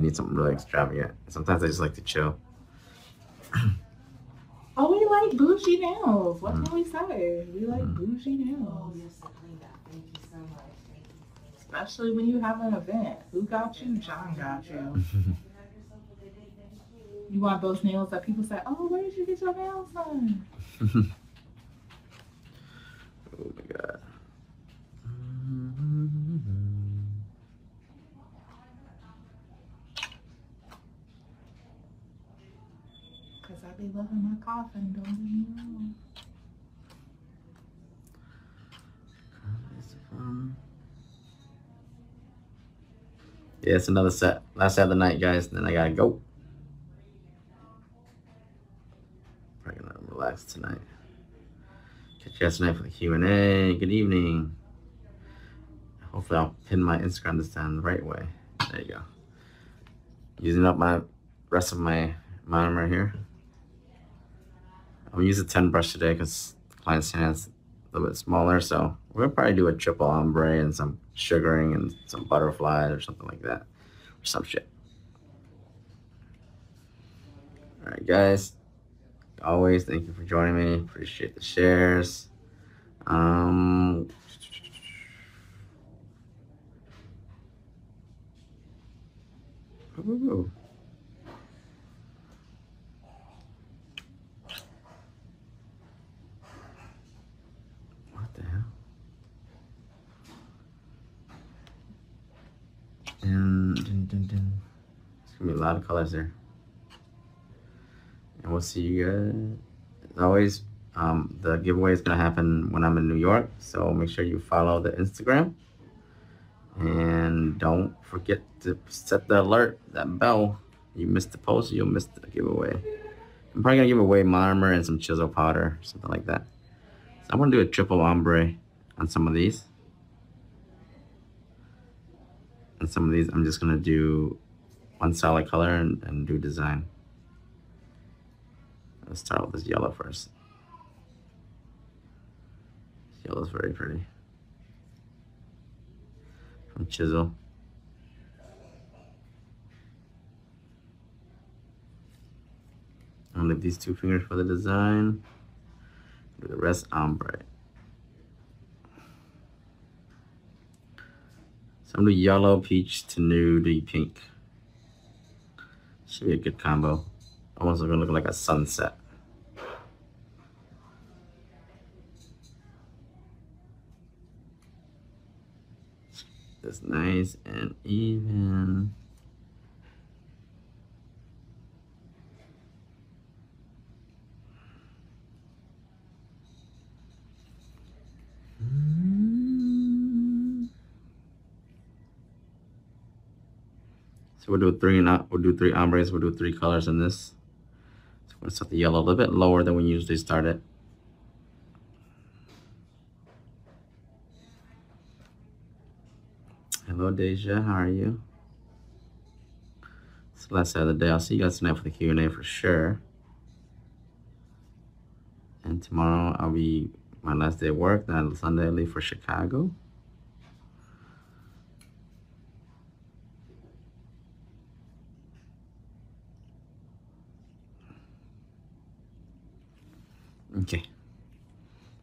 need something really extravagant. Sometimes I just like to chill. Oh, we like bougie nails. What Mm. can we say? We like Mm. bougie nails. Especially when you have an event. Who got you? John got you. You want those nails that people say, oh, where did you get your nails done? Oh my god. Because I be loving my coffin, don't get me wrong. Yeah, it's another set. Last set of the night, guys. Then I gotta go. Probably gonna relax tonight. Catch you guys tonight for the Q and A. Good evening. Hopefully, I'll pin my Instagram this time the right way. There you go. Using up my rest of my monomer here. I'm gonna use a 10 brush today because client's hand's a little bit smaller. So we're gonna probably do a triple ombre and some sugaring and some butterflies or something like that, or some shit. All right, guys. Always, thank you for joining me. Appreciate the shares. Um, ooh. What the hell? Dun, dun, dun. It's gonna be a lot of colors there. And we'll see you guys. As always, um, the giveaway is gonna happen when I'm in New York, so make sure you follow the Instagram. And don't forget to set the alert, that bell. You missed the post, you'll miss the giveaway. I'm probably gonna give away monomer and some chisel powder, something like that. So I'm gonna do a triple ombre on some of these. And some of these I'm just gonna do one solid color and, and do design. Let's start with this yellow first. This yellow's very pretty. From Chisel. I'm gonna leave these two fingers for the design. Do the rest ombre. So I'm gonna do yellow, peach to nude, pink. Should be a good combo. Almost gonna look like a sunset. That's nice and even. We'll do three and we'll do three ombres. We'll do three colors in this. So we're gonna set the yellow a little bit lower than we usually start it. Hello, Deja. How are you? It's the last set of the day. I'll see you guys tonight for the Q and A for sure. And tomorrow I'll be my last day of work. Then Sunday I leave for Chicago. Okay.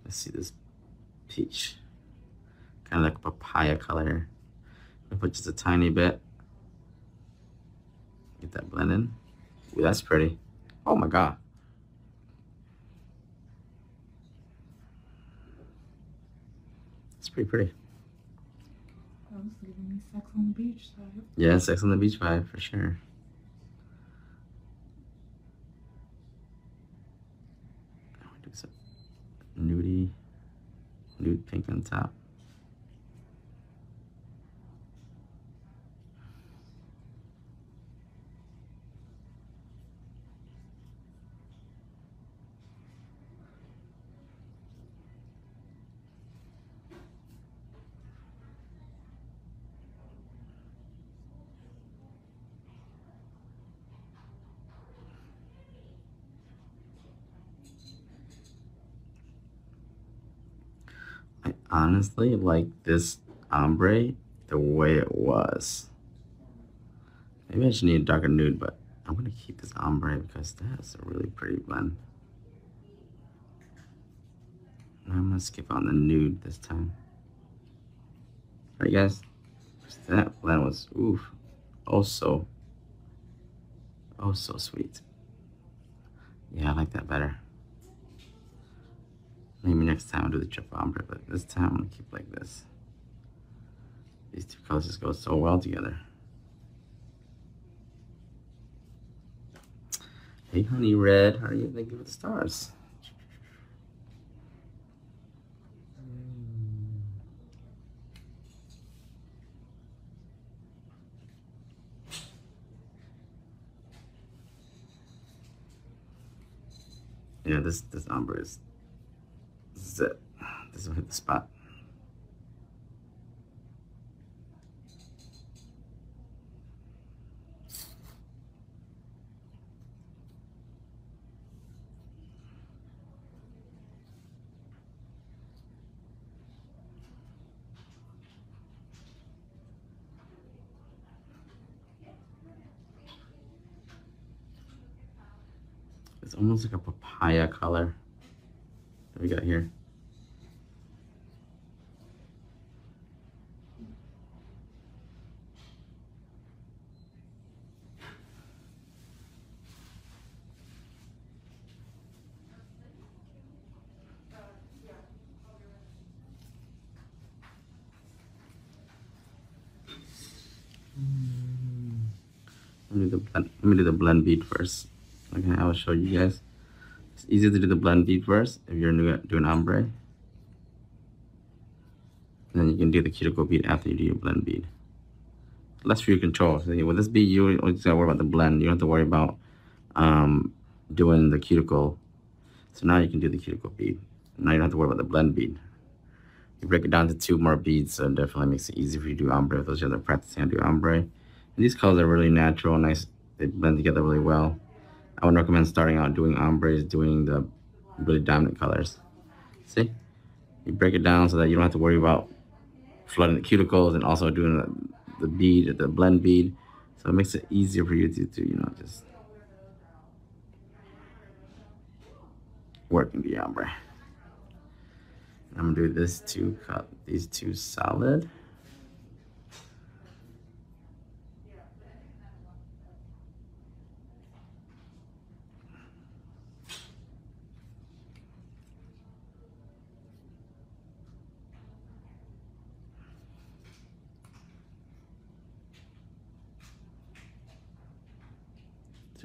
Let's see this peach. Kind of like papaya color. I put just a tiny bit. Get that blend in. Ooh, that's pretty. Oh my god. It's pretty pretty. That was giving me sex on the beach side. Yeah, Sex on the Beach vibe for sure. I want to do some nudie, nude pink on top. I honestly like this ombre the way it was. Maybe I should need a darker nude, but I'm gonna keep this ombre because that's a really pretty blend. I'm gonna skip on the nude this time. Alright guys, that blend was oof, oh so, oh so sweet. Yeah, I like that better. Maybe next time I'll do the triple ombre, but this time I'm gonna keep like this. These two colors just go so well together. Hey, honey red, how are you? Thank you the stars. Yeah, this this ombre is this is it. Will hit the spot. It's almost like a papaya color that we got here. Let me do the blend. Let me do the blend bead first. Okay, I will show you guys. It's easy to do the blend bead first if you're new doing ombre. And then you can do the cuticle bead after you do your blend bead. Less for your control. So with this bead, you just gotta worry about the blend. You don't have to worry about um, doing the cuticle. So now you can do the cuticle bead. Now you don't have to worry about the blend bead. You break it down to two more beads, so it definitely makes it easy for you to do ombre. Those are the practicing how to do ombre. And these colors are really natural, nice. They blend together really well. I would recommend starting out doing ombres, doing the really dominant colors. See? You break it down so that you don't have to worry about flooding the cuticles and also doing the, the bead, the blend bead. So it makes it easier for you to, to you know, just work in the ombre. I'm gonna do this two cut these two solid.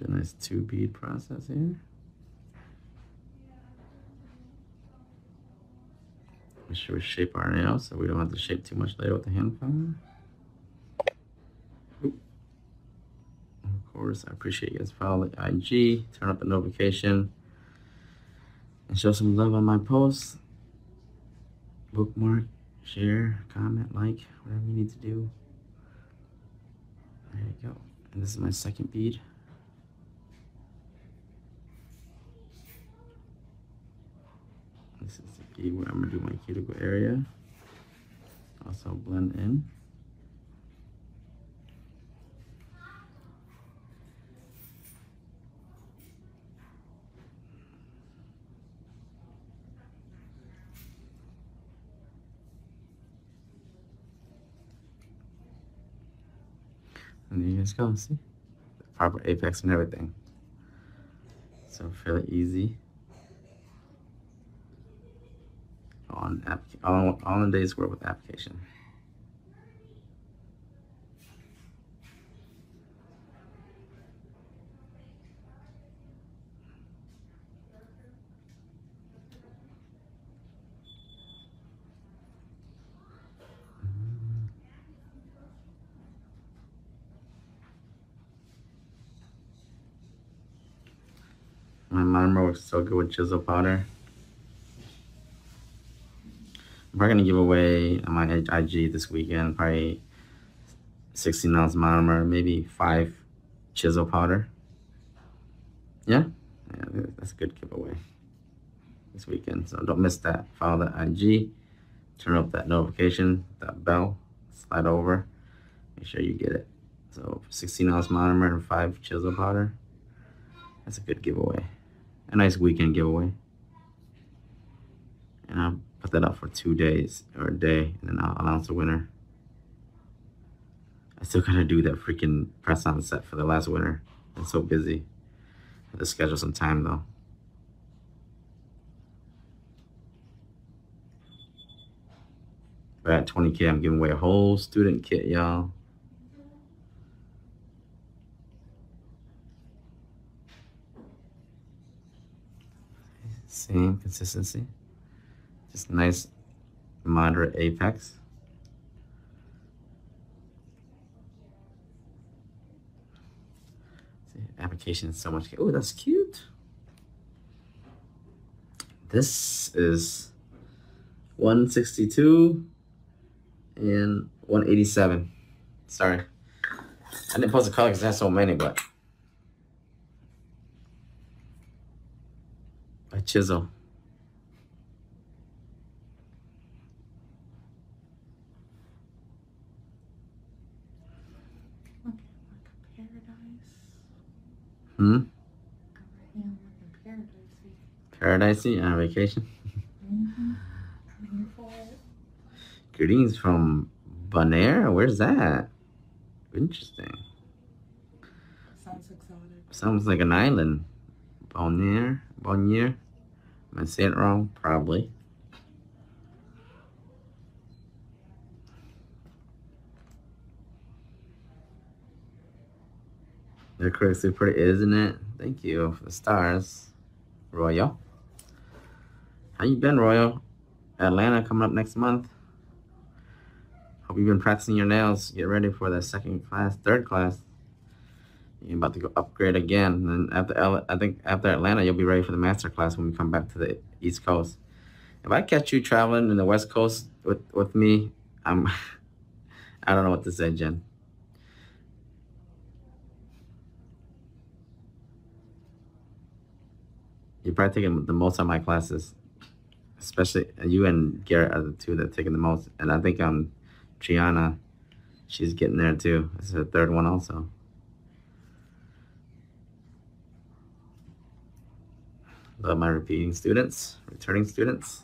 A nice two bead process here. Make sure we shape our nails so we don't have to shape too much later with the hand file. Of course, I appreciate you guys follow the IG, turn up the notification, and show some love on my posts. Bookmark, share, comment, like, whatever you need to do. There you go. And this is my second bead. This is the where I'm gonna do my cuticle area. Also blend in. And there you guys go, see? The proper apex and everything. So fairly easy. On app all, in days work with application. My monomer works so good with chisel powder. I'm probably gonna give away my IG this weekend, probably 16 ounce monomer, maybe five chisel powder. Yeah, yeah, that's a good giveaway this weekend. So don't miss that. Follow the IG, turn up that notification, that bell, slide over, make sure you get it. So 16 ounce monomer and five chisel powder. That's a good giveaway. A nice weekend giveaway. And I'll put that up for two days or a day, and then I'll announce the winner. I still gotta do that freaking press on set for the last winner. I'm so busy. I have to schedule some time though. We're at 20k. I'm giving away a whole student kit, y'all. Same consistency. Just nice moderate apex. See, application is so much. Oh, that's cute. This is 162 and 187. Sorry. I didn't post the color because I have so many, but a Chisel. Looking like a paradise. Hmm? Yeah, looking paradisey. Paradisey on vacation. Mm-hmm. I'm here for it. Greetings from Bonaire. Where's that? Interesting. Sounds exotic. Sounds like an island. Bonaire. Bonaire. Am I saying it wrong? Probably. They're crazy pretty, isn't it? Thank you for the stars, Royal. How you been, Royal? Atlanta coming up next month. Hope you've been practicing your nails. Get ready for the second class, third class. You're about to go upgrade again. And then after L- I think after Atlanta, you'll be ready for the master class when we come back to the East Coast. If I catch you traveling in the West Coast with with me, I'm I don't know what to say, Jen. You're probably taking the most of my classes, especially you and Garrett are the two that are taking the most, and I think um, Triana, she's getting there too. Is her third one also. Love my repeating students, returning students.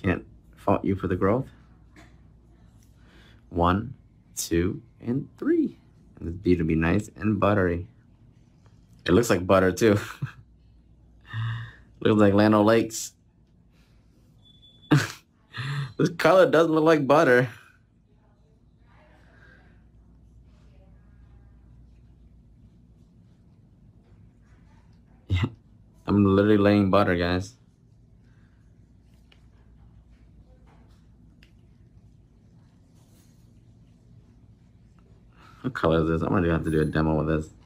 Can't fault you for the growth. One, two, and three. And this bead will be nice and buttery. It looks like butter too. looks like Land Lakes. this color doesn't look like butter. I'm literally laying butter, guys. What color is this? I'm gonna have to do a demo with this.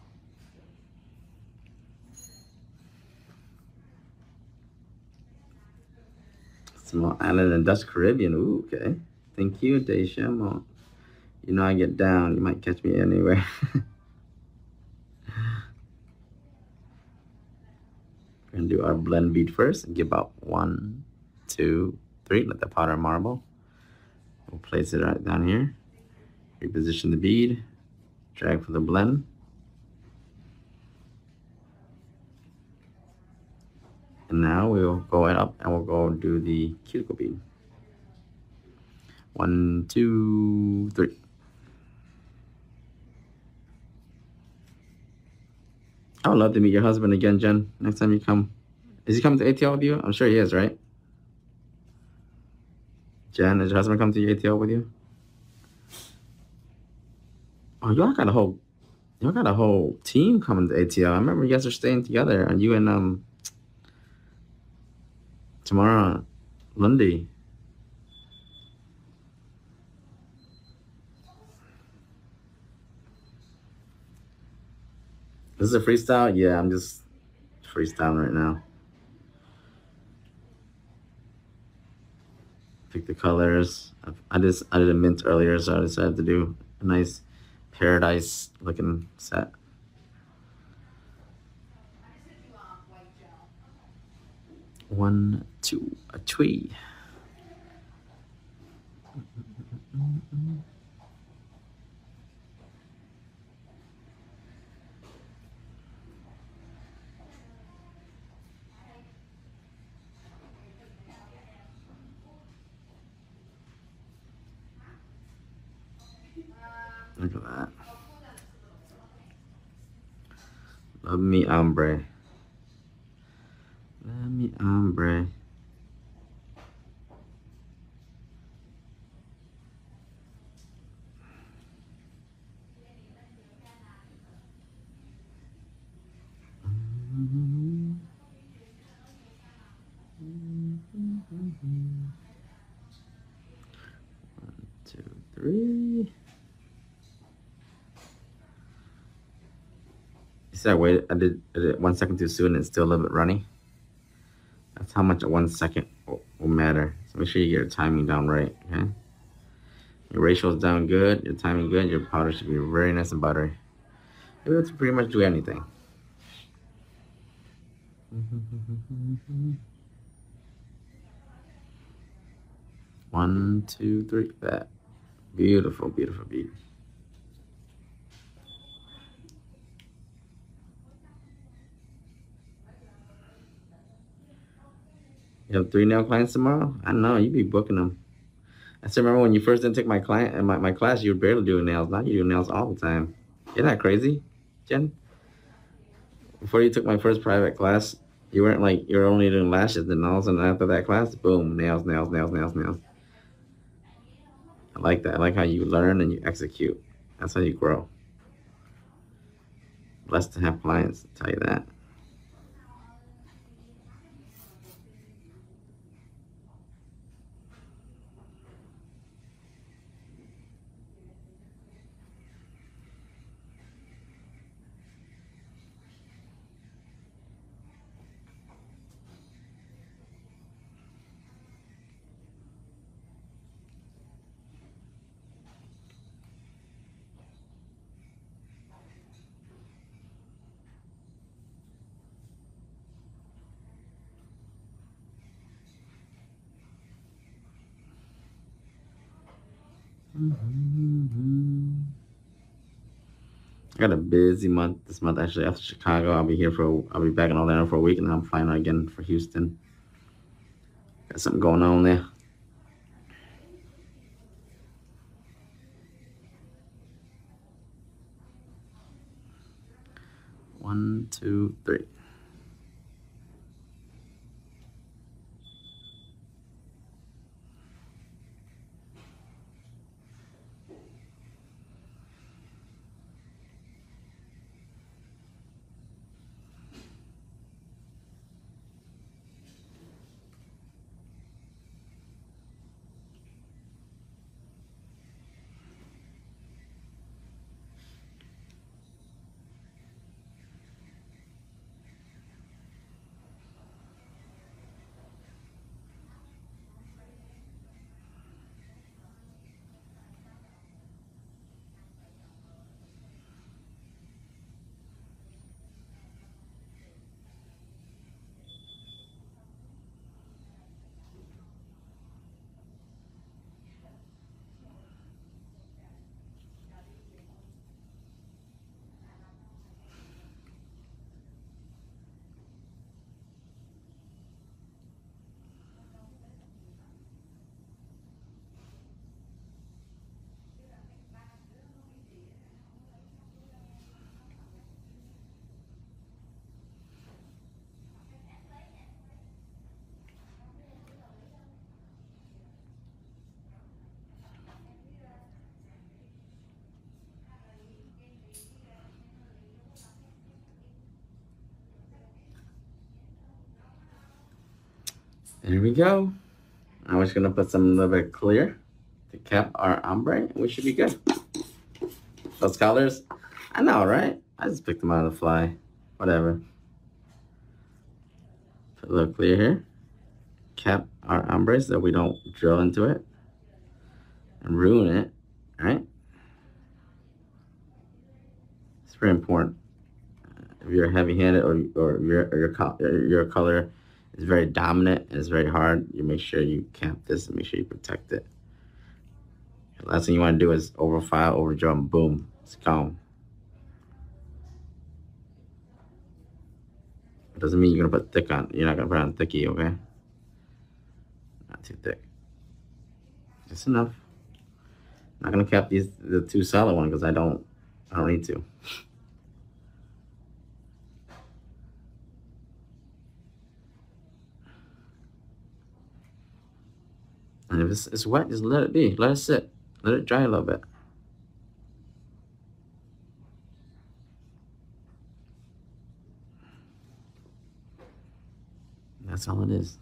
Small island in Dutch Caribbean. Ooh, okay. Thank you, Deschamps. You know I get down. You might catch me anywhere. We're gonna do our blend bead first give up one, two, three. Let the powder marble. We'll place it right down here. Reposition the bead. Drag for the blend. And now we'll go up and we'll go do the cuticle bead. One, two, three. I would love to meet your husband again, Jen. Next time you come. Is he coming to ATL with you? I'm sure he is, right? Jen, is your husband come to ATL with you? Oh, y'all got a whole, y'all got a whole team coming to ATL. I remember you guys are staying together, and you and um, tomorrow, Lundy. This is a freestyle. Yeah, I'm just freestyling right now. Pick the colors. I- I just I did a mint earlier, so I decided to do a nice paradise looking set. One, to a tree. Look at that. Love me, ombre. Love me, ombre. Said I waited. I did, I did one second too soon and it's still a little bit runny. That's how much one second will, will matter. So make sure you get your timing down right. Okay. Your ratio is down good. Your timing good. Your powder should be very nice and buttery. You're able to pretty much do anything. One, two, three. That. Beautiful, beautiful, beautiful. You have three nail clients tomorrow? I know, you'd be booking them. I still remember when you first didn't take my client and my, my class, you were barely doing nails. Now you do nails all the time. Isn't that crazy, Jen? Before you took my first private class, you weren't like you were only doing lashes, and all of a sudden after that class, boom, nails, nails, nails, nails, nails. I like that. I like how you learn and you execute. That's how you grow. Blessed to have clients, I'll tell you that. Got a busy month this month. Actually, after Chicago, I'll be here for. I'll be back in Orlando for a week, and then I'm flying out again for Houston. Got something going on there. One, two, three. There we go. We're just gonna put some little bit clear to cap our ombre, we should be good. Those colors, I know, right? I just picked them out of the fly. Whatever. Put a little clear here. Cap our ombre so we don't drill into it and ruin it, right? It's very important. If you're heavy-handed or or your your your color is very dominant and it's very hard, you make sure you cap this and make sure you protect it. The last thing you want to do is overfile, overdraw, and boom, it's gone. Doesn't mean you're gonna put thick on. You're not gonna put on thicky, okay? Not too thick. Just enough. I'm not gonna cap these the two solid one because I don't I don't need to. And if it's, it's wet, just let it be. Let it sit. Let it dry a little bit. That's all it is.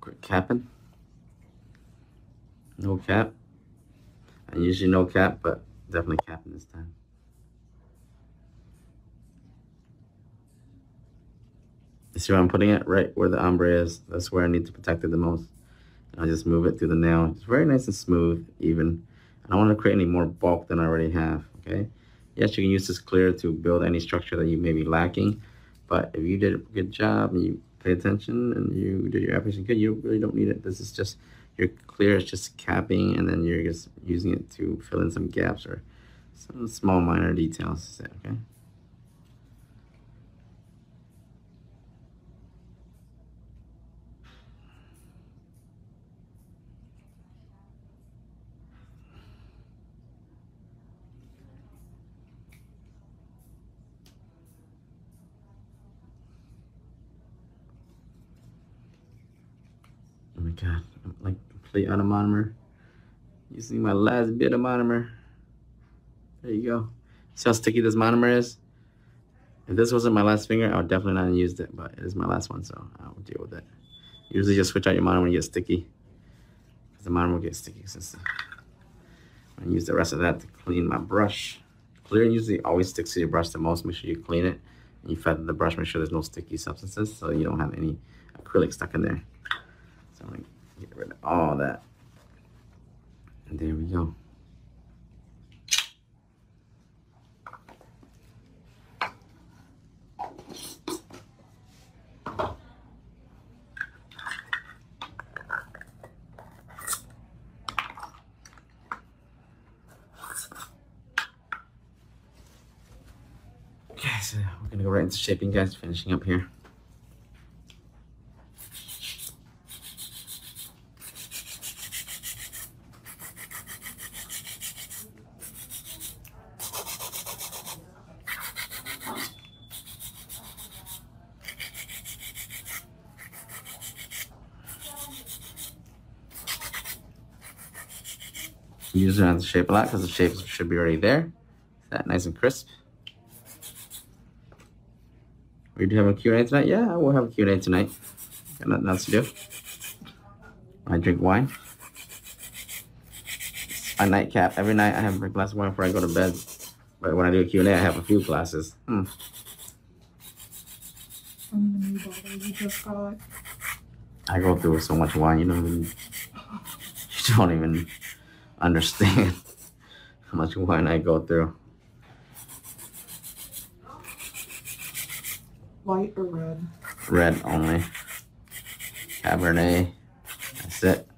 Quick, capping. No cap. I usually no cap, but definitely capping this time. You see where I'm putting it? Right where the ombre is. That's where I need to protect it the most. And I just move it through the nail. It's very nice and smooth, even. I don't want to create any more bulk than I already have, okay? Yes, you can use this clear to build any structure that you may be lacking. But if you did a good job and you pay attention and you did your application good, you really don't need it. This is just, you're clear it's just capping and then you're just using it to fill in some gaps or some small minor details, okay? Oh my god, I'm complete out of monomer. Using my last bit of monomer. There you go. See how sticky this monomer is? If this wasn't my last finger, I would definitely not have used it, but it is my last one, so I'll deal with it. Usually just switch out your monomer when you get sticky. Because the monomer will get sticky. Since gonna use the rest of that to clean my brush. Clear usually always sticks to your brush the most. Make sure you clean it. And you feather the brush, make sure there's no sticky substances so you don't have any acrylic stuck in there. So I'm get rid of all that. And there we go. Okay, so we're gonna go right into shaping, guys. Finishing up here. You usually don't have to shape a lot because the shape should be already there. That nice and crisp. We do have a Q&A tonight? Yeah, we'll have a Q&A tonight. Got nothing else to do. I drink wine. My nightcap. Every night I have a glass of wine before I go to bed. But when I do a Q&A, I have a few glasses. Hmm. From the new bottle you just got. I go through so much wine, you don't even, you don't even understand how much wine I go through. White or red? Red only. Cabernet. That's it.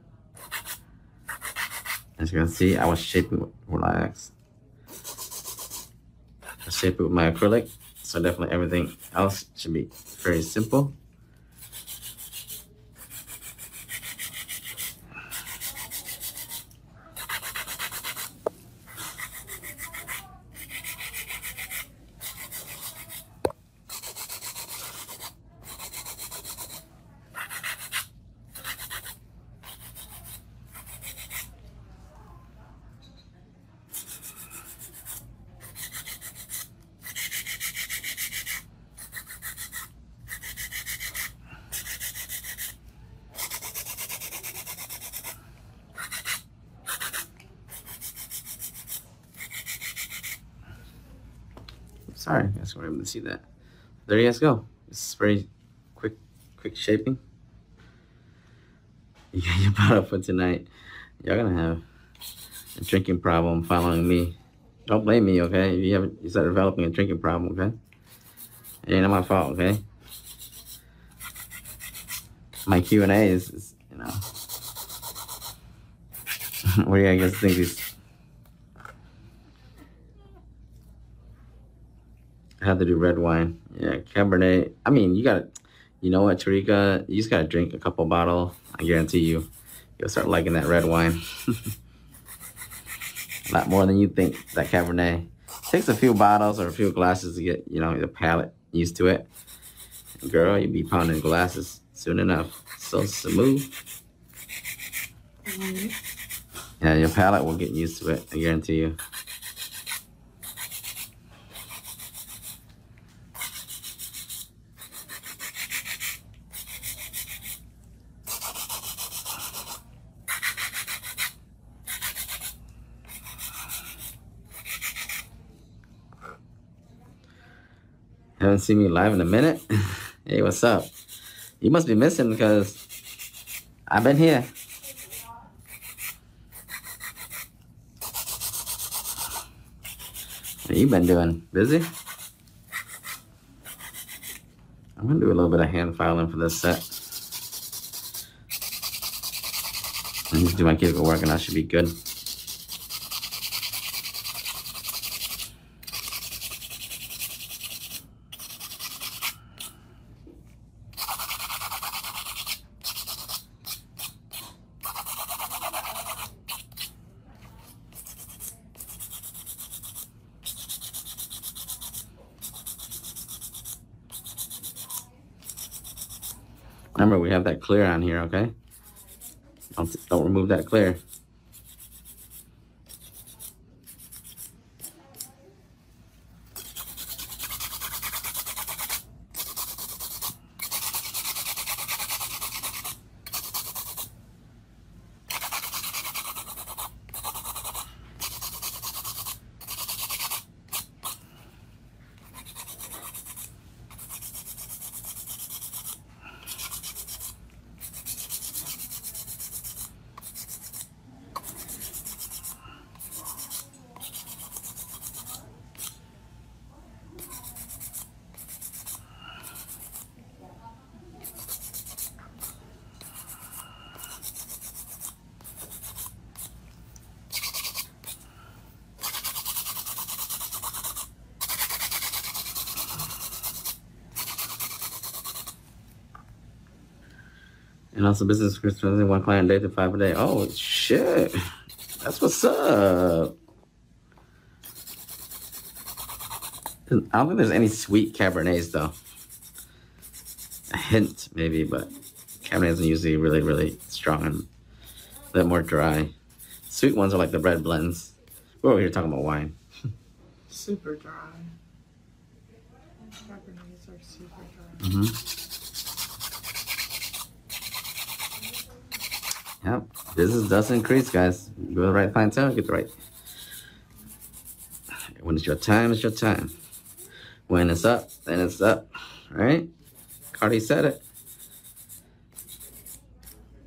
As you can see, I was shaping with relax. I shape it with my acrylic, so definitely everything else should be very simple. Sorry, I guys were able to see that. There you guys go. It's very quick, quick shaping. Yeah, You your bottle for tonight. Y'all gonna have a drinking problem following me. Don't blame me, okay? If you haven't, you start developing a drinking problem, okay? It ain't my fault, okay? my Q and A is, is, you know, what do you guys think these? Had to do red wine. Yeah, Cabernet. I mean, you got, you know what, Tarika, you just gotta drink a couple bottle. I guarantee you, you'll start liking that red wine. a lot more than you think. That Cabernet takes a few bottles or a few glasses to get, you know, the palate used to it. Girl, you'll be pounding glasses soon enough. So smooth. Mm-hmm. Yeah, your palate will get used to it. I guarantee you. Haven't seen me live in a minute. hey, what's up? You must be missing because I've been here. What you been doing? Busy? I'm gonna do a little bit of hand filing for this set. And just do my cuticle work and I should be good. Remember, we have that clear on here, okay? Don't, don't remove that clear. Also business Christmas one client a day to five a day. Oh shit. That's what's up. I don't think there's any sweet Cabernets though. A hint maybe, but Cabernets are usually really, really strong and a bit more dry. Sweet ones are like the red blends. We're over here talking about wine. Super dry. Cabernets are super dry. Mm-hmm. Yep, business does increase, guys. Go to the right clientele, get the right. When it's your time, it's your time. When it's up, then it's up, right? Cardi said it.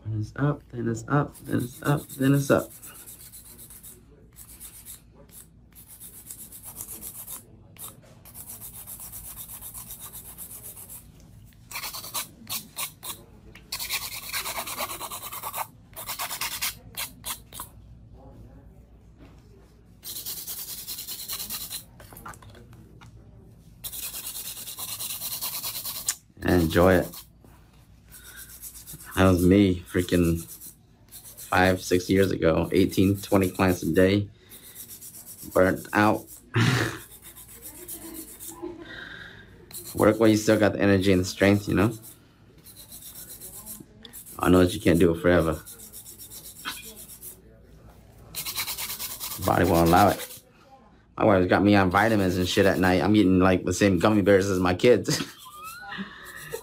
When it's up, then it's up, then it's up, then it's up. and enjoy it. That was me freaking five, six years ago, 18, 20 clients a day, burnt out. Work while you still got the energy and the strength, you know? I know that you can't do it forever. Body won't allow it. My wife's got me on vitamins and shit at night. I'm eating like the same gummy bears as my kids.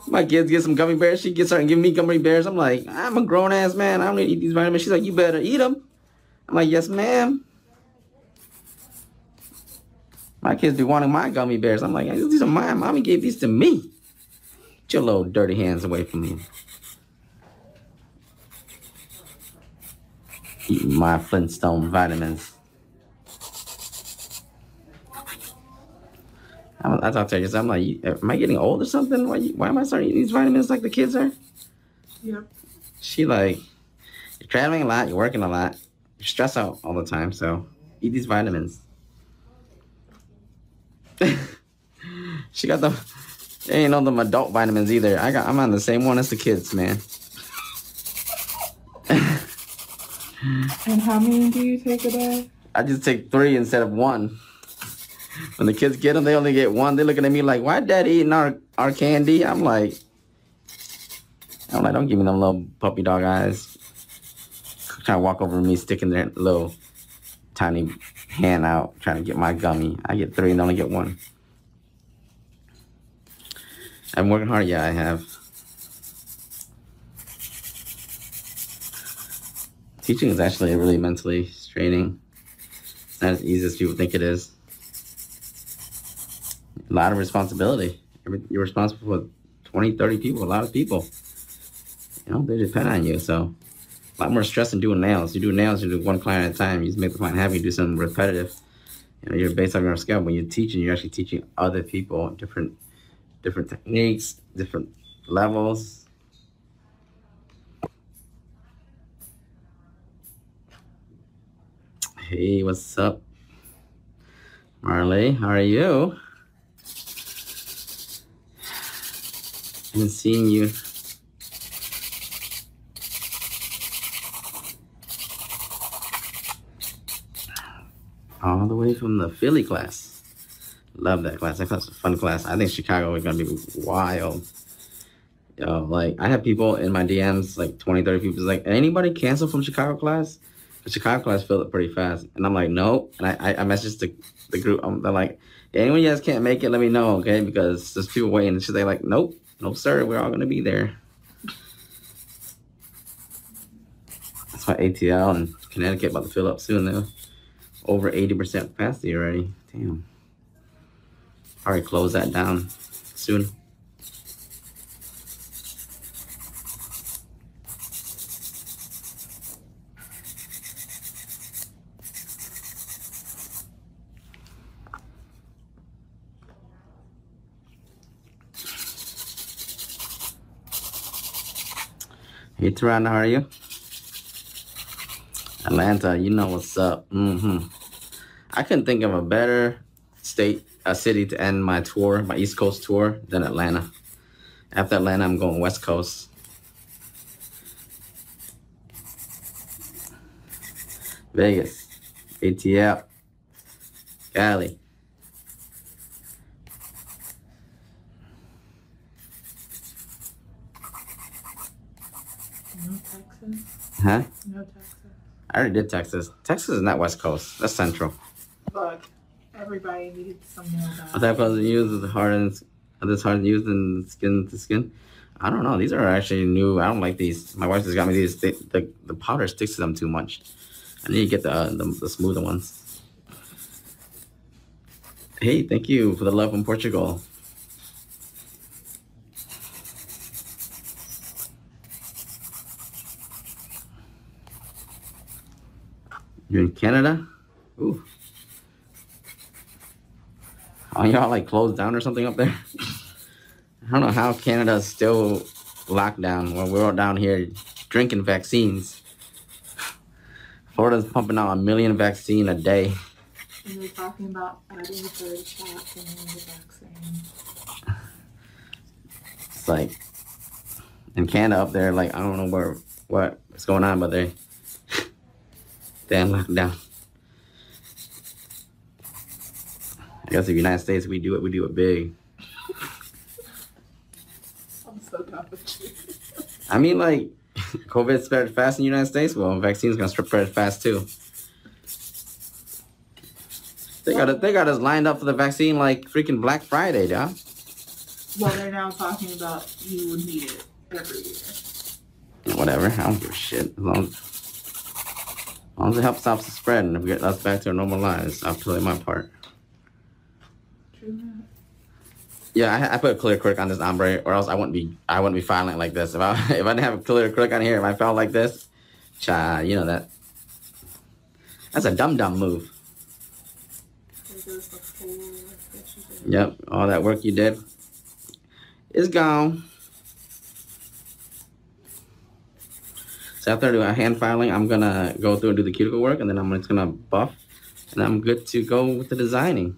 my kids get some gummy bears. She gets her and give me gummy bears. I'm like, I'm a grown ass man. I don't need to eat these vitamins. She's like, you better eat them. I'm like, yes, ma'am. My kids be wanting my gummy bears. I'm like, these are mine. Mommy gave these to me. Get your little dirty hands away from me. Eating my Flintstone vitamins. I, I talked to her. because I'm like, am I getting old or something? Why, why am I starting eating these vitamins like the kids are? Yep. She like you're traveling a lot, you're working a lot, you're stressed out all the time, so eat these vitamins. she got the they ain't on them adult vitamins either. I got I'm on the same one as the kids, man. And how many do you take a day? I just take three instead of one. When the kids get them, they only get one. They're looking at me like, "Why, Dad eating our our candy?" I'm like, I'm like, don't give me them little puppy dog eyes. Trying to walk over me, sticking their little tiny hand out, trying to get my gummy. I get three and only get one. I'm working hard. Yeah, I have. Teaching is actually really mentally straining. It's not as easy as people think it is. A lot of responsibility. You're responsible for 20, 30 people, a lot of people. You know, they depend on you. So a lot more stress than doing nails. You do nails, you do one client at a time. You just make the client happy, you do something repetitive. You know, you're based on your skill. When you're teaching, you're actually teaching other people different different techniques, different levels. Hey, what's up? Marley, how are you? Haven't seen you. All the way from the Philly class. Love that class. That class is a fun class. I think Chicago is gonna be wild. Yo, like I have people in my DMs, like 20, 30 people, like anybody cancel from Chicago class? The Chicago class filled up pretty fast. And I'm like, no. And I, I, I messaged the, the group. Um, they're like, anyone you guys can't make it, let me know, okay? Because there's people waiting. And she's like, nope, no sir, we're all gonna be there. That's why ATL and Connecticut about to fill up soon though. Over 80% capacity already. Damn. All right, close that down soon. Hey, Toronto, how are you? Atlanta, you know what's up. Mm-hmm. I couldn't think of a better state, a city to end my tour, my East Coast tour, than Atlanta. After Atlanta, I'm going West Coast. Vegas, ATL, Cali. No Texas. Huh? No Texas. I already did Texas. Texas is not West Coast. That's Central. But everybody needed some nail What type of use is hardened? Are this hard used in skin to skin? I don't know. These are actually new. I don't like these. My wife just got me these. They, the the powder sticks to them too much. I need to get the uh, the, the smoother ones. Hey, thank you for the love from Portugal. You're in Canada? Ooh. Oh, Are y'all like closed down or something up there? I don't know how Canada's still locked down when we're all down here drinking vaccines. Florida's pumping out a million vaccine a day. And they're talking about adding a third shot in the vaccine. It's like in Canada up there, like I don't know where what's going on, but they damn locked down. I guess in the United States, we do it, we do it big. I'm so done with you. I mean, like, COVID spread fast in the United States. Well, vaccines gonna spread fast too. They got it. They got us lined up for the vaccine like freaking Black Friday, dog. Well, they're now talking about you would need it every year. Whatever. I don't give a shit. As long as, as it helps stop the spread and we get us back to our normal lives, I'll play my part. True. Yeah, I, I put a clear crick on this ombre, or else I wouldn't be. I wouldn't be filing like this. If I if I didn't have a clear crick on here, if I felt like this, cha, you know that. That's a dumb dumb move. Yep, all that work you did is gone. So after I do a hand filing, I'm gonna go through and do the cuticle work, and then I'm just gonna buff, and I'm good to go with the designing.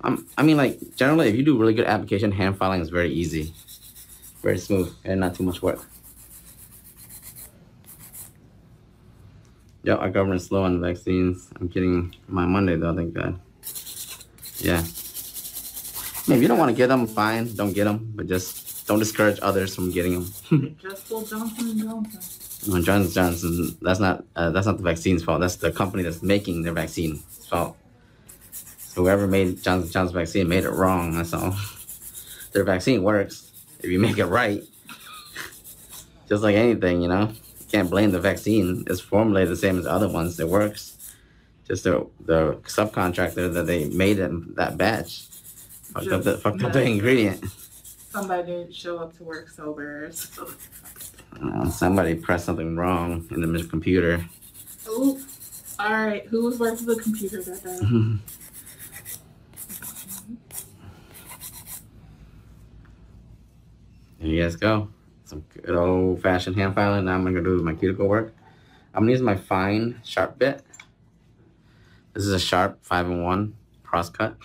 Um, I mean, like generally, if you do really good application, hand filing is very easy, very smooth, and not too much work. Yep, our government's slow on the vaccines. I'm getting my Monday though, thank God. Yeah. I mean, if you don't want to get them, fine, don't get them, but just don't discourage others from getting them. Just pull Johnson and Johnson. When Johnson Johnson, that's not uh, that's not the vaccine's fault. That's the company that's making their vaccine's fault. So whoever made Johnson Johnson's vaccine made it wrong. That's all. Their vaccine works if you make it right. Just like anything, you know, you can't blame the vaccine. It's formulated the same as the other ones. It works. Just the the subcontractor that they made it that batch fucked up the fucked up the ingredient. Somebody didn't show up to work sober. So. Uh, somebody pressed something wrong in the computer. Ooh. All right. Who was working the computer that day? There you guys go. Some good old fashioned hand filing. Now I'm gonna do my cuticle work. I'm gonna use my fine sharp bit. This is a sharp five and one cross cut.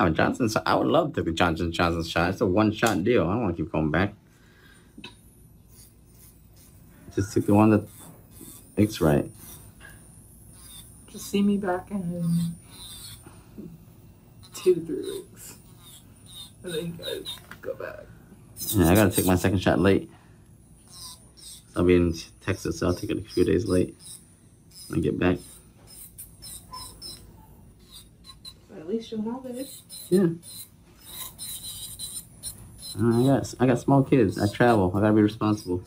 Oh, Johnson, so I would love to take the Johnson Johnson shot. It's a one shot deal. I don't want to keep going back. Just take the one that thinks right. Just see me back in um, two to three weeks. And then you guys go back. Yeah, I gotta take my second shot late. I'll be in Texas, so I'll take it a few days late when I get back. But at least you'll have it. Yeah. Uh, I got I got small kids. I travel. I gotta be responsible.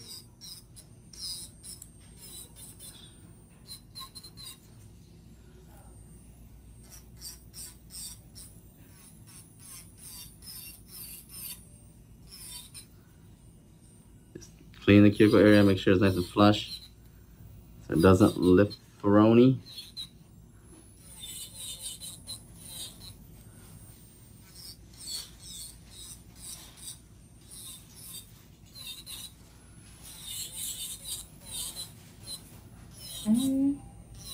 Just clean the cuticle area. Make sure it's nice and flush, so it doesn't lip Ferroni. And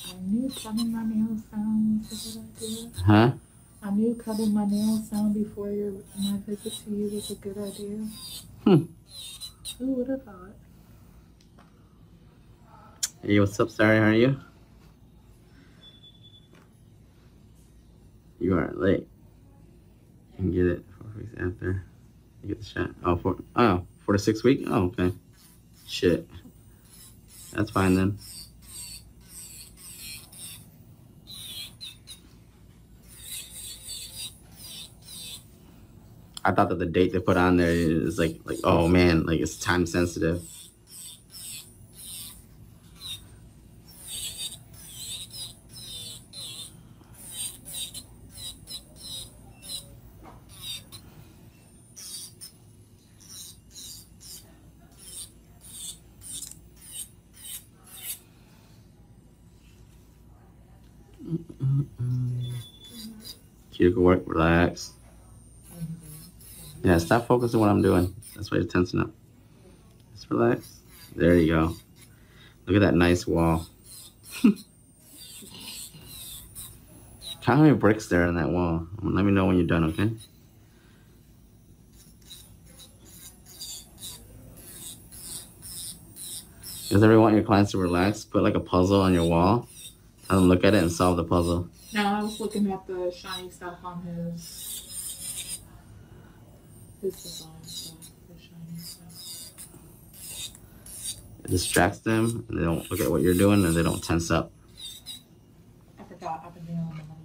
I knew cutting my nails sound was a good idea. Huh? I knew cutting my nails down before your my visit to you was a good idea. Hmm. Who would have thought? Hey, what's up, Sorry, How are you? You are late. You can get it four weeks after you get the shot. Oh, four, oh, four to six week? Oh, okay. Shit. That's fine then. I thought that the date they put on there is like, like, oh man, like it's time sensitive. Cuticle work, relax. Yeah, stop focusing on what I'm doing. That's why you're tensing up. Just relax. There you go. Look at that nice wall. Count how many bricks there in that wall. Let me know when you're done, okay? Does everyone want your clients to relax? Put like a puzzle on your wall. Have them look at it and solve the puzzle. No, I was looking at the shiny stuff on his It distracts them and they don't look at what you're doing and they don't tense up. I forgot I've been dealing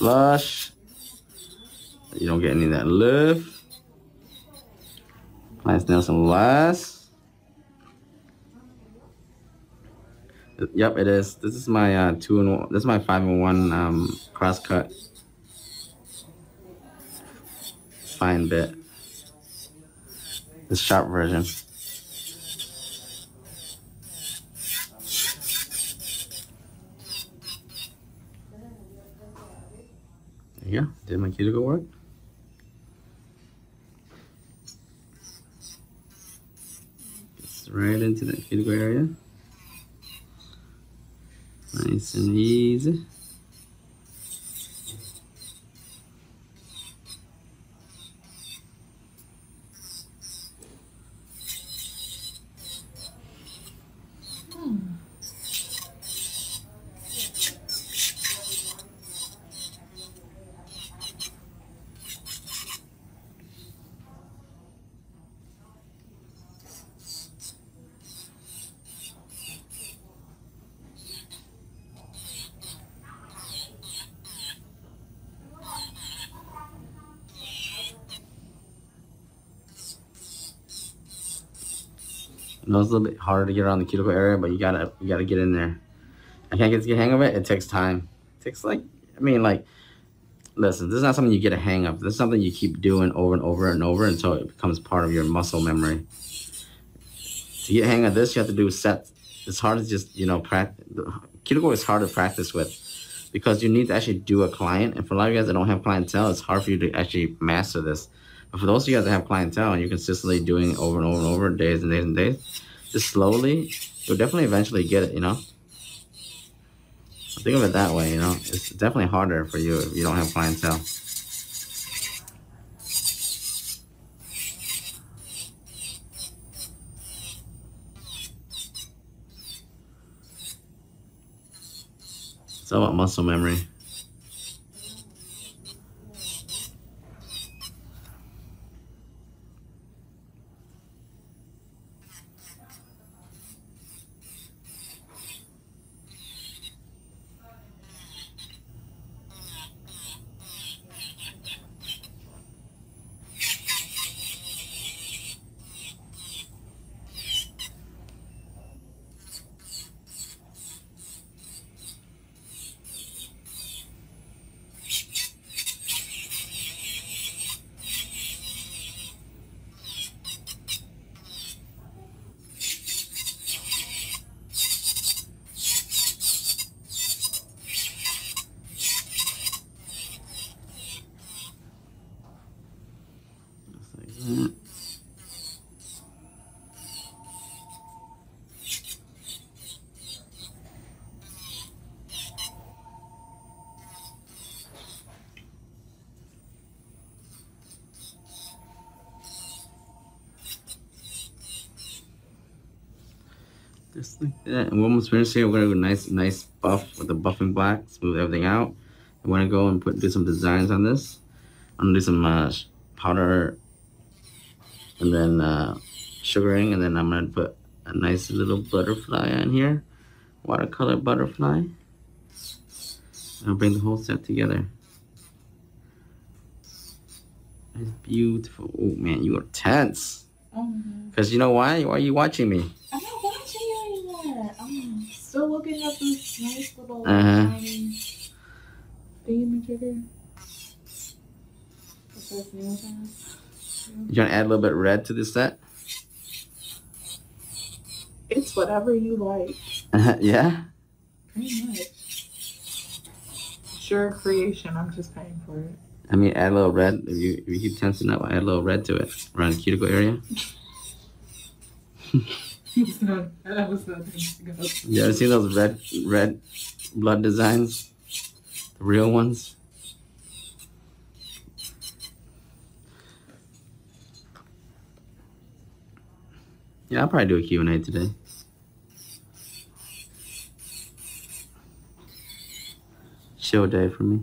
flush. You don't get any of that lift. Nice nails and last. Yep, it is. This is my uh, two and one. This is my five and one um, cross cut. Fine bit. The sharp version. Go. Did my cuticle work? Gets right into that cuticle area. Nice and easy. I know it's a little bit harder to get around the cuticle area, but you gotta you gotta get in there. I can't get the hang of it. It takes time. It takes like I mean like listen, this is not something you get a hang of. This is something you keep doing over and over and over until it becomes part of your muscle memory. To get hang of this, you have to do sets. It's hard to just, you know, practice. Cuticle is hard to practice with because you need to actually do a client. And for a lot of you guys that don't have clientele, it's hard for you to actually master this. But for those of you guys that have clientele and you're consistently doing it over and over and over, days and days and days, just slowly, you'll definitely eventually get it, you know? Think of it that way, you know? It's definitely harder for you if you don't have clientele. It's all about muscle memory. That. And we're almost finished here. We're gonna go nice, nice buff with the buffing block, smooth everything out. I wanna go and put do some designs on this. I'm gonna do some uh, powder and then uh, sugaring, and then I'm gonna put a nice little butterfly on here, watercolor butterfly. I'll bring the whole set together. It's beautiful. Oh man, you are tense. Oh my god. Cause you know why? Why are you watching me? I'm not watching you anymore. I'm still looking at this nice little Uh-huh. tiny thingamajigger. That says nail tag. You want to add a little bit of red to this set? It's whatever you like, yeah. pretty much. It's your creation. I'm just paying for it. I mean, add a little red. If you if you keep tensing up, add a little red to it around the cuticle area. You ever see those red red blood designs? The real ones? Yeah, I'll probably do a Q&A today. Chill day for me.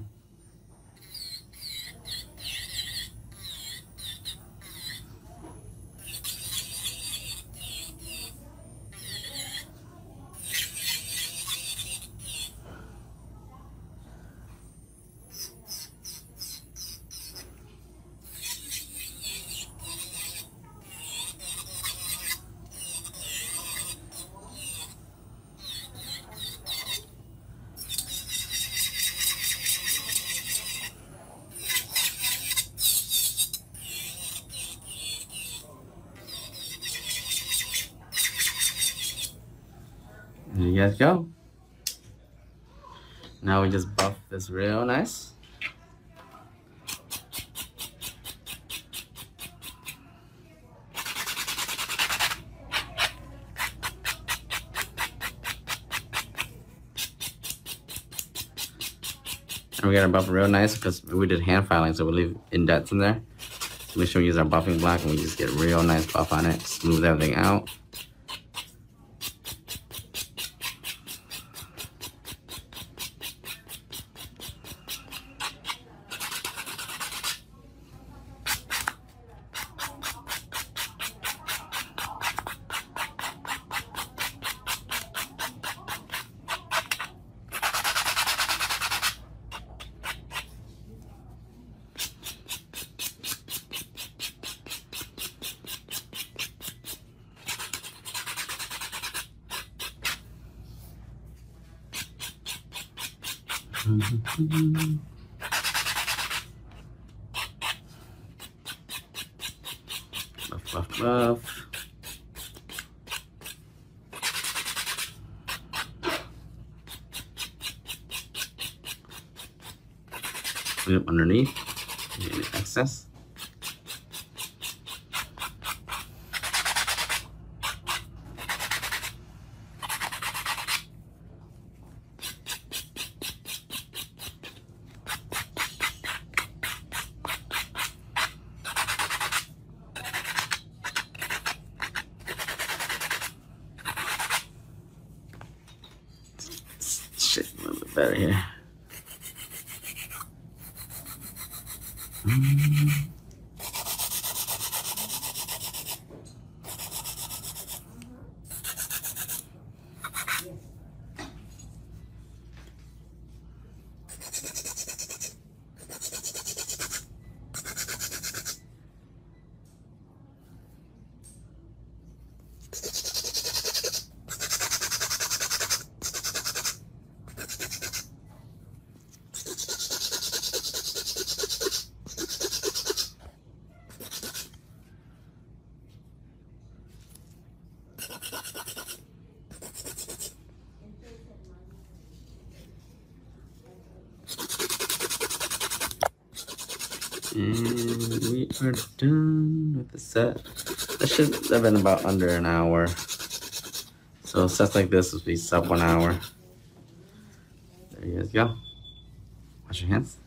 There you guys go. Now we just buff this real nice. And we got our buff real nice because we did hand filing, so we leave indents in there. So make sure we use our buffing block and we just get real nice buff on it, smooth everything out. Up underneath, excess. Shit, a little bit better here. And we are done with the set. That should have been about under an hour. So sets like this would be sub one hour. There you go. Wash your hands.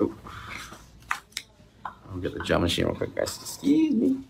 Oh. I'll get the gel machine real quick, guys. Excuse me.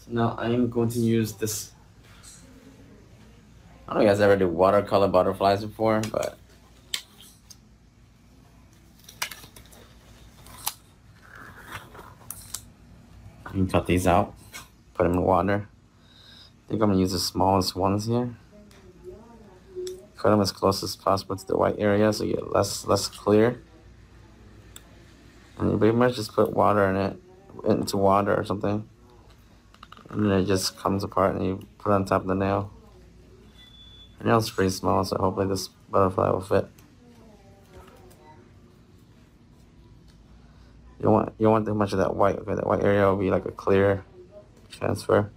So now I'm going to use this. I don't know if you guys ever did watercolor butterflies before, but you can cut these out, put them in water. I think I'm gonna use the smallest ones here. Cut them as close as possible to the white area so you get less less clear. And you pretty much just put water in it, into water or something. And then it just comes apart and you put on top of the nail. The nail's pretty small, so hopefully this butterfly will fit. You don't want you don't want too much of that white. Okay, that white area will be like a clear transfer.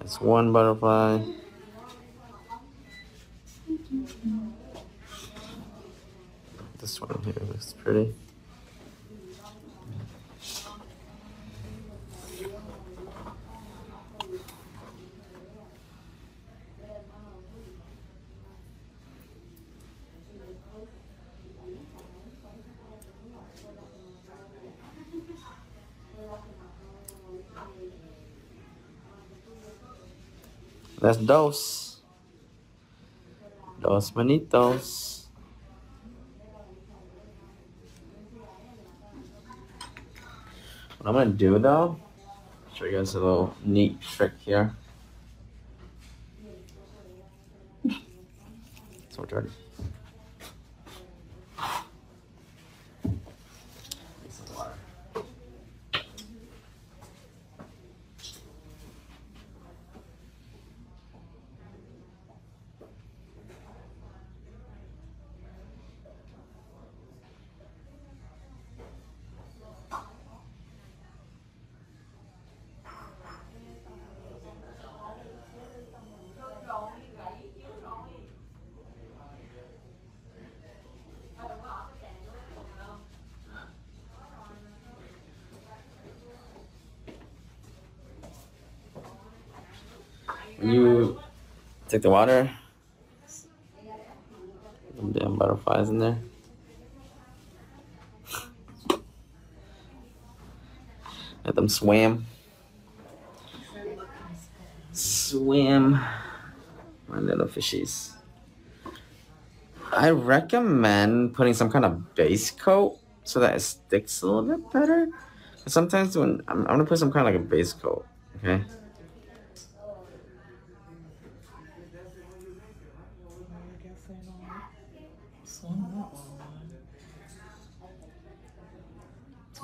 It's one butterfly. This one here looks pretty. That's dos. Dos manitos. What I'm gonna do though Show you guys a little neat trick here. So dirty. You take the water, them damn butterflies in there. Let them swim. Swim. My little fishies. I recommend putting some kind of base coat so that it sticks a little bit better. Sometimes when I'm, I'm gonna put some kind of like a base coat, okay?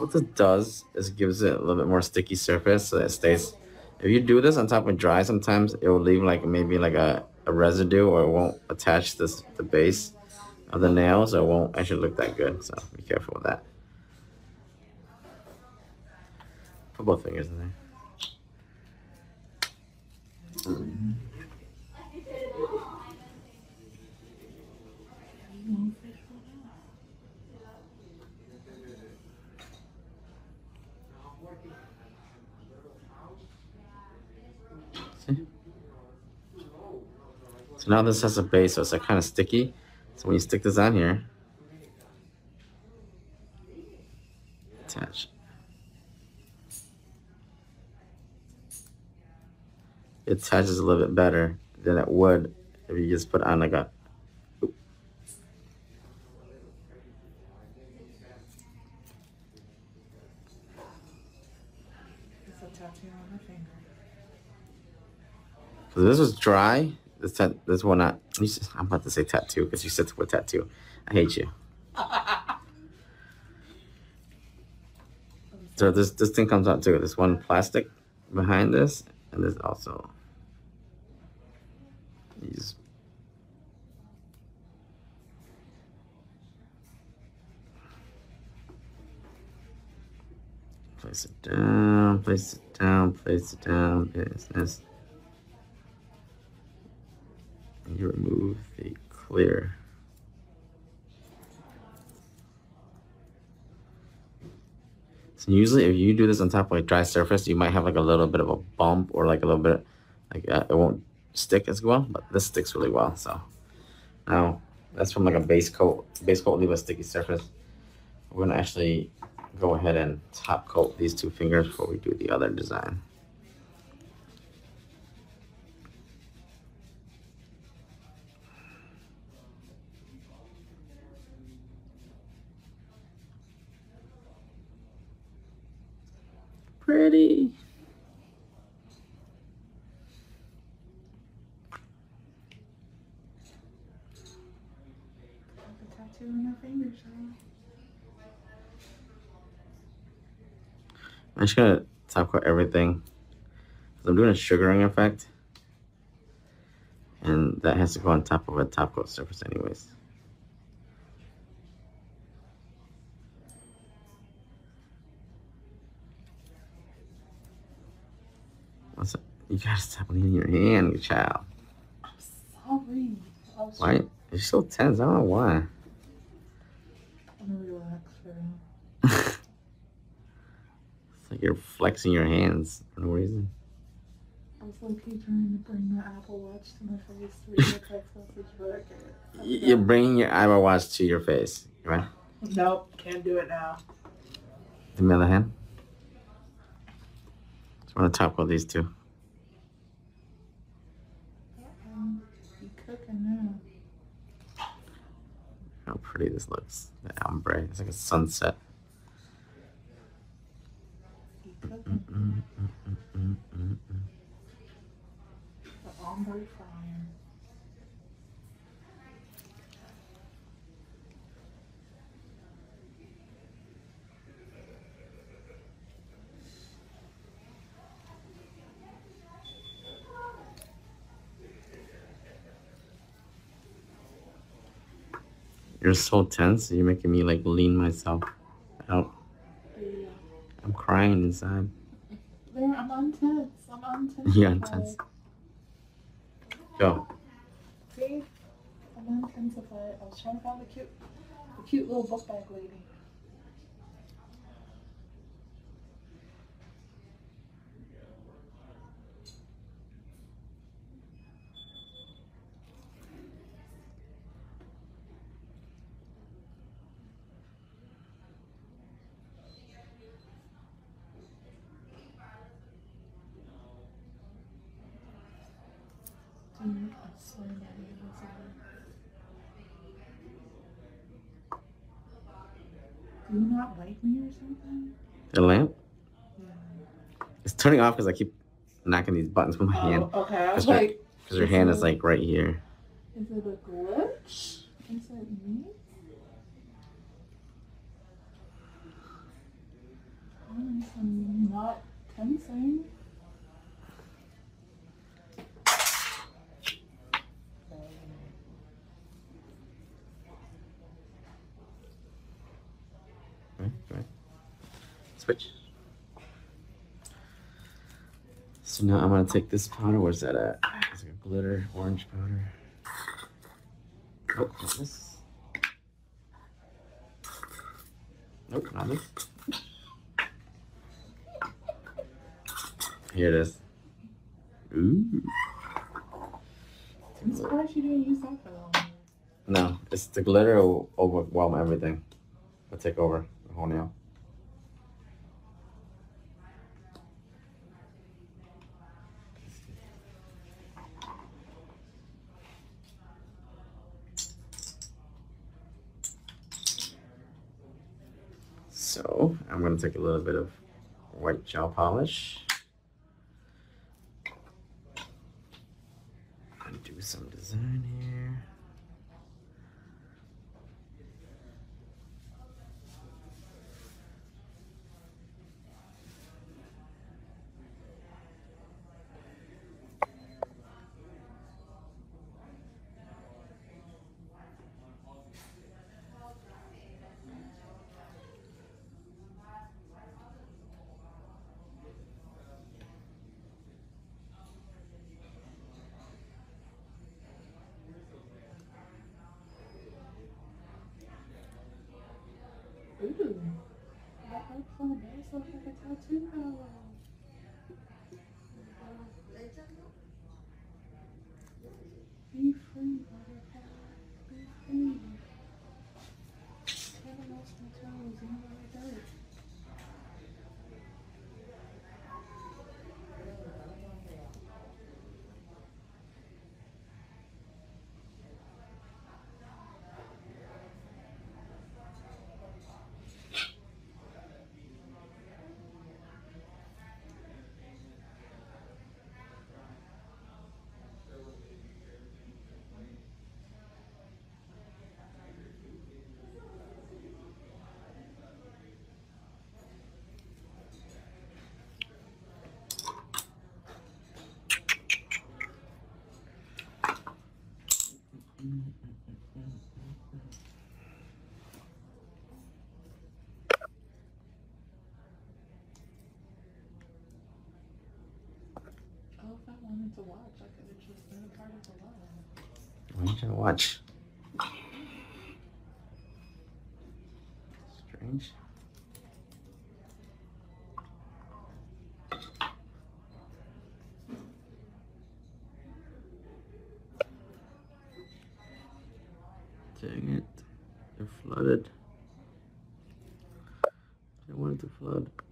What this does is gives it a little bit more sticky surface so it stays. If you do this on top of dry, sometimes it will leave like maybe like a, a residue or it won't attach this the base of the nail, so it won't actually look that good. So be careful with that. Put both fingers in there. No fish So now this has a base, so it's like kind of sticky. So when you stick this on here, attach. It attaches a little bit better than it would if you just put on like a. It's a tattoo on my finger. So this was dry. This tat, this one not. I'm about to say tattoo because you said the word tattoo. I hate you. So this this thing comes out too. This one plastic behind this, and this also. Just place it down, place it down, place it down. Yes, yes. And you remove the clear. So usually, if you do this on top of a dry surface, you might have like a little bit of a bump or like a little bit, like uh, it won't stick as well. But this sticks really well. So now that's from like a base coat. Base coat will leave a sticky surface. We're gonna actually go ahead and top coat these two fingers before we do the other design. Pretty. Like a tattoo on my finger, Charlotte. I'm just gonna top coat everything. 'Cause I'm doing a sugaring effect. And that has to go on top of a top coat surface anyways. What's up? You gotta stop leaning your hand, child. I'm sorry. Why? You're so tense. I don't know why. I'm gonna relax for now. It's like you're flexing your hands for no reason. I was like, hey, trying to bring my Apple Watch to my face to read a text message, but I can't. I Y- forgot. You're bringing your Apple watch to your face, right? Nope, can't do it now. The other hand. Just want to top coat these two. Um, cooking now? How pretty this looks. The ombre. It's like a sunset. You cooking? mm, mm, mm, mm, mm. You're so tense. You're making me like lean myself out. Yeah. I'm crying inside. There, I'm untense. I'm untense. You're intense. Go. See? I'm untensified. I was trying to find the cute, the cute little book bag lady. Dude, I swear that it was a- Do you not like me or something? The lamp? It's turning off because I keep knocking these buttons with my oh, hand. Oh, okay. I was like, Because your hand is like right here. is it a glitch? Is it me? Honest, I'm not tensing. Right, right. Switch. So now I'm gonna take this powder. Where's that at? It's like a glitter orange powder. Nope, not this. Nope, not this. Here it is. Ooh. I'm surprised you didn't use that for long. No, it's the glitter will overwhelm everything. It'll take over the whole nail. I'm take a little bit of white gel polish and do some design here. Oh, if I wanted to watch, I could have just been a part of the live. Why don't you watch? Strange. Dang it. They're flooded. They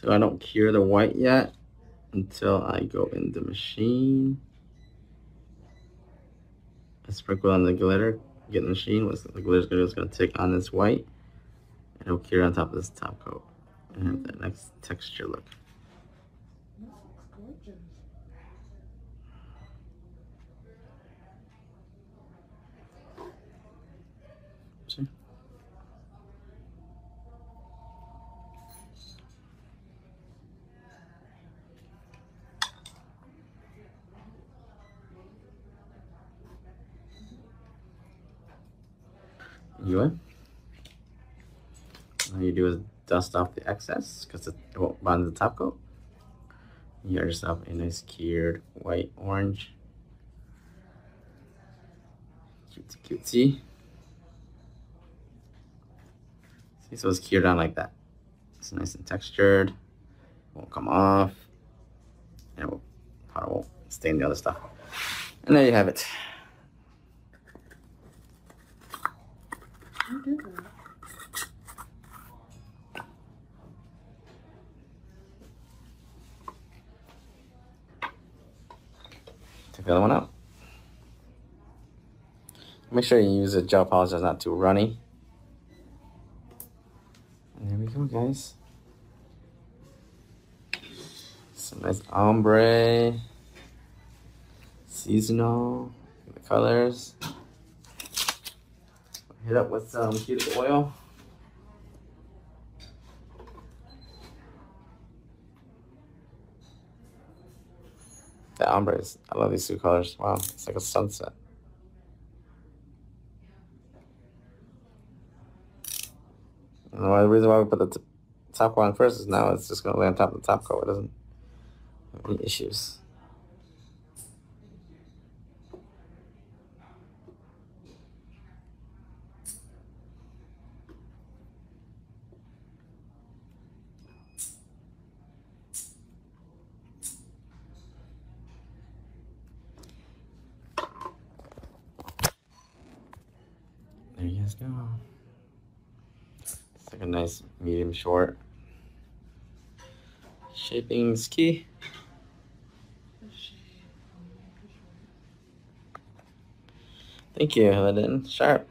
So I don't cure the white yet until I go in the machine. I sprinkle on the glitter, get the machine. What's the glitter is going to take on this white and it'll cure on top of this top coat and have that next texture look. Gorgeous. See? You in? All you do is dust off the excess because it won't bond the top coat. You got yourself a nice cured white orange. Cutesy cutesy. See, so it's cured on like that. It's nice and textured. Won't come off. And it will, won't stain the other stuff. And there you have it. Who did that? Take the other one out. Make sure you use a gel polish that's not too runny. And there we go, guys. Some nice ombre. Seasonal. The colors. Hit up with um, some cuticle oil. The ombres. I love these two colors. Wow, it's like a sunset. And the reason why we put the top coat on first is now it's just going to lay on top of the top coat. It doesn't have any issues. There you guys go. It's like a nice medium short. Shaping's key. Thank you, Linden. Sharp.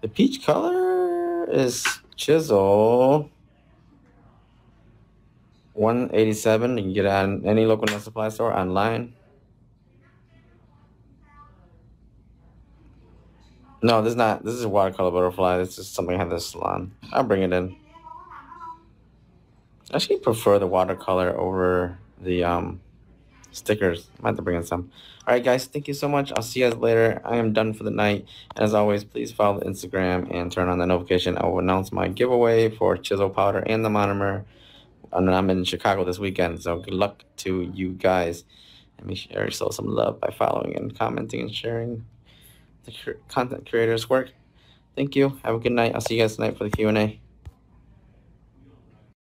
The peach color is chisel. 187. You can get it at any local nail supply store online. No, this is not. This is watercolor butterfly. This is something I have this salon. I'll bring it in. I actually prefer the watercolor over the um stickers. I might have to bring in some. All right, guys. Thank you so much. I'll see you guys later. I am done for the night. And as always, please follow the Instagram and turn on the notification. I will announce my giveaway for chisel powder and the monomer. And I'm in Chicago this weekend, so good luck to you guys. And make sure you show some love by following and commenting and sharing the content creators' work. Thank you. Have a good night. I'll see you guys tonight for the Q and A.